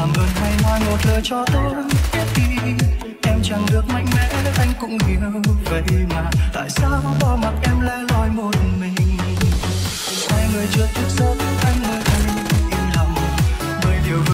làm ơn hãy nói một lời cho tôi. Biết đi em chẳng được mạnh mẽ, anh cũng hiểu vậy mà. Tại sao bỏ mặc em lẻ loi một mình? Hai người chưa thức giấc